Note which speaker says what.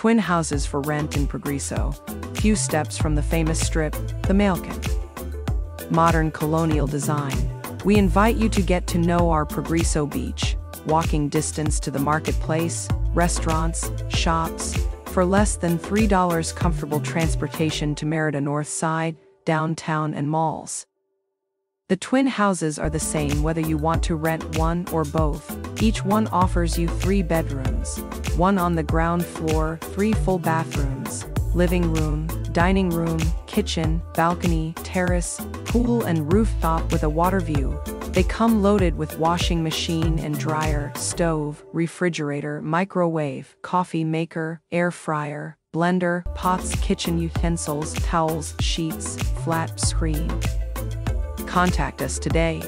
Speaker 1: Twin houses for rent in Progreso. Few steps from the famous strip, the Malecon. Modern colonial design. We invite you to get to know our Progreso Beach, walking distance to the marketplace, restaurants, shops, for less than $3 comfortable transportation to Merida North Side, downtown and malls. The twin houses are the same whether you want to rent one or both. Each one offers you three bedrooms, one on the ground floor, three full bathrooms, living room, dining room, kitchen, balcony, terrace, pool and rooftop with a water view. They come loaded with washing machine and dryer, stove, refrigerator, microwave, coffee maker, air fryer, blender, pots, kitchen utensils, towels, sheets, flat screen. Contact us today